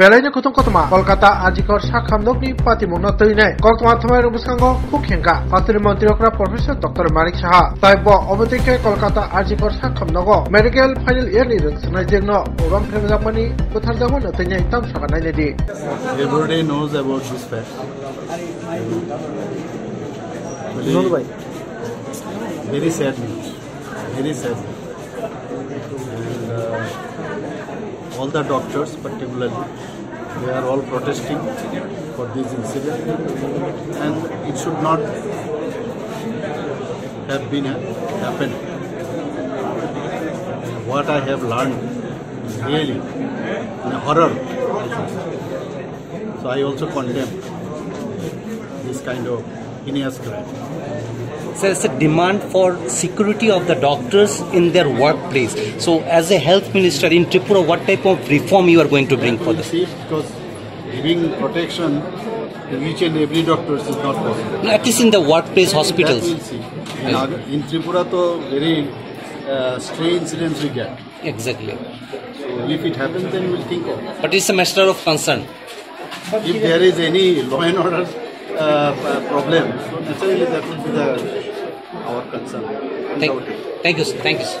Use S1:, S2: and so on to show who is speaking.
S1: বেলাইনি kutung kotoma kolkata ajikor sakham nokni patimongno teinai koktoma thomai rok bwskango khukhenka patri mantri okra professor dr manik saha tai bo obotike kolkata ajikor sakham nogo medical final year ni rung sanai jengno obam phemjakmani butharjamo no teinai tam saka nainai di
S2: Everybody knows about this fact. Very, very sad news. Very sad news. And uh, all the doctors, particularly, they are all protesting for this incident. And it should not have been happened. What I have learned is really a horror. So I also condemn this kind of heinous crime.
S3: So it's a demand for security of the doctors in their workplace. So as a health minister in Tripura, what type of reform you are going to bring for this?
S2: because giving protection to each and every doctor is not possible.
S3: At least in the workplace
S2: That
S3: hospitals.
S2: we'll see. In, in Tripura, to very uh, stray incidents we get.
S3: Exactly.
S2: So if it happens, then we'll think of. it.
S3: But it's a matter of concern.
S2: If there is any law and order uh, problem, so naturally that will be the our concern.
S3: Thank, thank you. sir. Thank you. sir.